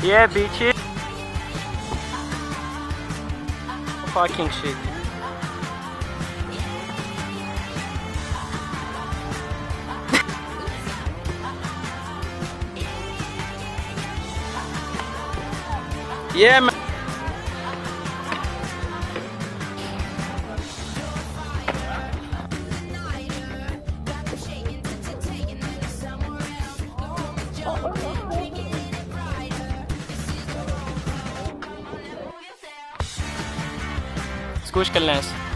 Yeah, beachy. Fucking shit. yeah, man. كوش كلاس.